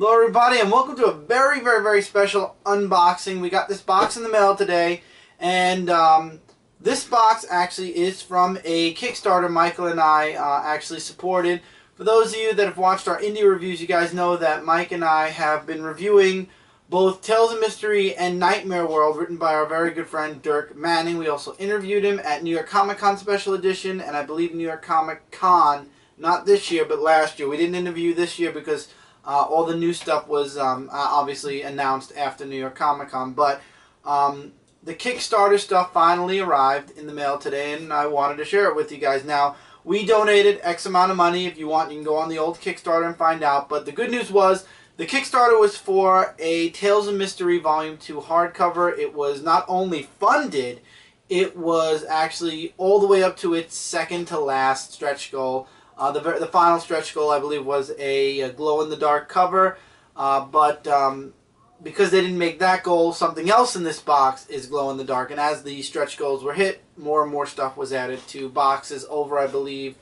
Hello everybody and welcome to a very very very special unboxing. We got this box in the mail today and um, this box actually is from a Kickstarter Michael and I uh, actually supported. For those of you that have watched our indie reviews, you guys know that Mike and I have been reviewing both Tales of Mister Rhee and Nightmare World written by our very good friend Dirk Manning. We also interviewed him at New York Comic Con Special Edition and I believe New York Comic Con, not this year but last year. We didn't interview this year because uh, all the new stuff was um, obviously announced after New York Comic Con, but um, the Kickstarter stuff finally arrived in the mail today, and I wanted to share it with you guys. Now, we donated X amount of money. If you want, you can go on the old Kickstarter and find out. But the good news was the Kickstarter was for a Tales of Mister Rhee Volume 2 hardcover. It was not only funded, it was actually all the way up to its second to last stretch goal. Uh, the, the final stretch goal, I believe, was a, a glow-in-the-dark cover, uh, but um, because they didn't make that goal, something else in this box is glow-in-the-dark, and as the stretch goals were hit, more and more stuff was added to boxes over, I believe,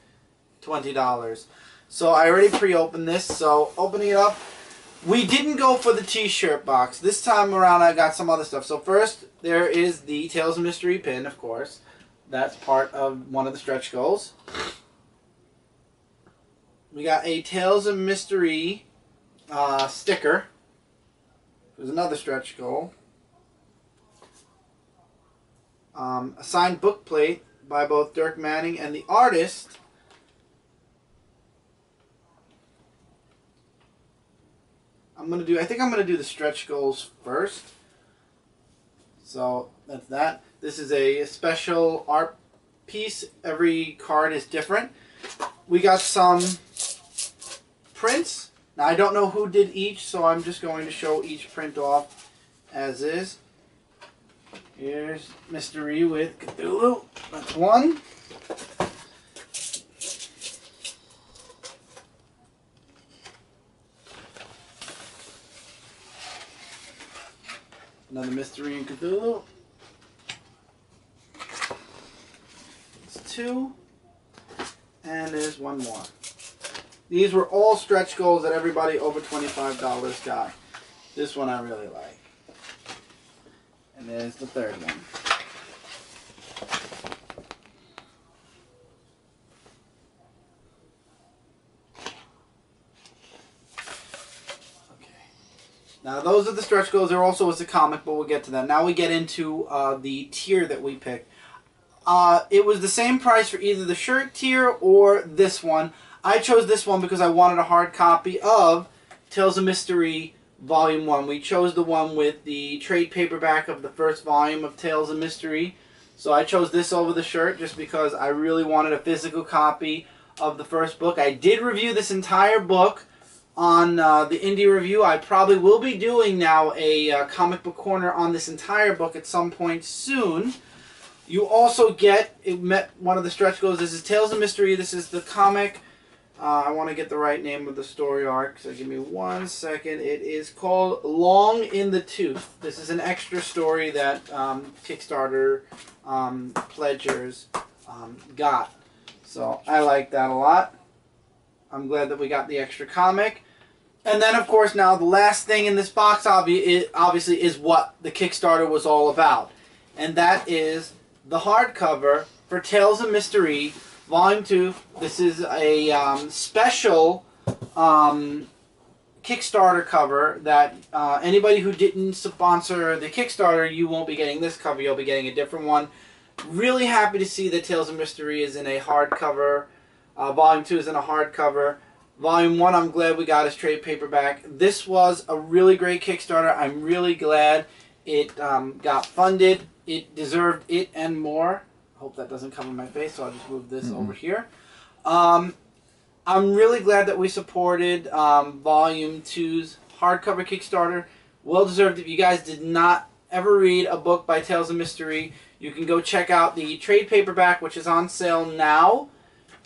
$20. So I already pre-opened this, so opening it up, we didn't go for the t-shirt box. This time around I got some other stuff. So first, there is the Tales of Mister Rhee pin, of course. That's part of one of the stretch goals. We got a Tales of Mister Rhee uh, sticker. There's another stretch goal. Um, a signed book plate by both Dirk Manning and the artist. I'm gonna do. I think I'm gonna do the stretch goals first. So that's that. This is a special art piece. Every card is different. We got some prints. Now I don't know who did each, so I'm just going to show each print off as is. Here's Mister Rhee with Cthulhu. That's one. Another Mister Rhee in Cthulhu. It's two. And there's one more. These were all stretch goals that everybody over $25 got. This one I really like. And there's the third one. Okay. Now those are the stretch goals. There also was a comic, but we'll get to that. Now we get into uh, the tier that we picked. Uh, it was the same price for either the shirt tier or this one. I chose this one because I wanted a hard copy of Tales of Mister Rhee Volume 1. We chose the one with the trade paperback of the first volume of Tales of Mister Rhee. So I chose this over the shirt just because I really wanted a physical copy of the first book. I did review this entire book on uh, the Indie Review. I probably will be doing now a uh, comic book corner on this entire book at some point soon. You also get, it met one of the stretch goals, this is Tales of Mister Rhee, this is the comic uh, I want to get the right name of the story arc, so give me one second. It is called Long in the Tooth. This is an extra story that um, Kickstarter um, pledgers um, got. So I like that a lot. I'm glad that we got the extra comic. And then, of course, now the last thing in this box obvi obviously is what the Kickstarter was all about. And that is the hardcover for Tales of Mister Rhee Volume 2. This is a um, special um, Kickstarter cover that uh, anybody who didn't sponsor the Kickstarter, you won't be getting this cover. You'll be getting a different one. Really happy to see that Tales of Mister Rhee is in a hardcover. Uh, volume 2 is in a hardcover. Volume 1, I'm glad we got as trade paperback. This was a really great Kickstarter. I'm really glad it um, got funded. It deserved it and more hope that doesn't cover my face, so I'll just move this mm -hmm. over here. Um, I'm really glad that we supported um, Volume 2's hardcover Kickstarter. Well deserved. If you guys did not ever read a book by Tales of Mister Rhee, you can go check out the trade paperback, which is on sale now.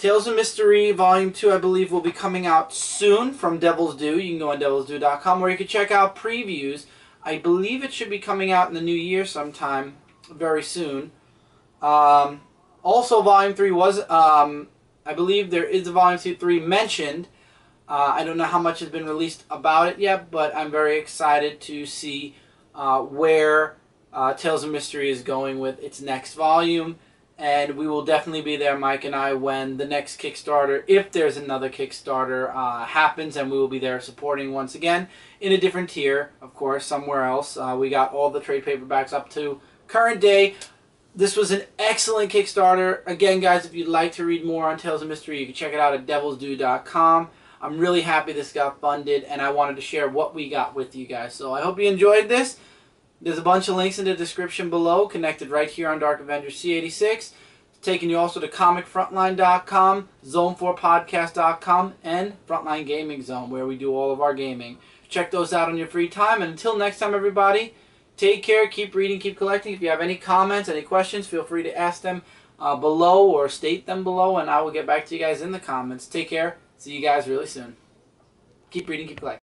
Tales of Mister Rhee Volume 2, I believe, will be coming out soon from Devil's Due. You can go on devilsdue.com where you can check out previews. I believe it should be coming out in the new year sometime very soon. Um, also, Volume 3 was, um, I believe there is a Volume 3 mentioned. Uh, I don't know how much has been released about it yet, but I'm very excited to see uh, where uh, Tales of Mister Rhee is going with its next volume. And we will definitely be there, Mike and I, when the next Kickstarter, if there's another Kickstarter, uh, happens, and we will be there supporting once again in a different tier, of course, somewhere else. Uh, we got all the trade paperbacks up to current day. This was an excellent Kickstarter. Again, guys, if you'd like to read more on Tales of Mister Rhee, you can check it out at devilsdue.com. I'm really happy this got funded, and I wanted to share what we got with you guys. So I hope you enjoyed this. There's a bunch of links in the description below, connected right here on Dark Avengers C86. taking you also to ComicFrontline.com, Zone4Podcast.com, and Frontline Gaming Zone, where we do all of our gaming. Check those out on your free time. And until next time, everybody, take care, keep reading, keep collecting. If you have any comments, any questions, feel free to ask them uh, below or state them below, and I will get back to you guys in the comments. Take care. See you guys really soon. Keep reading, keep collecting.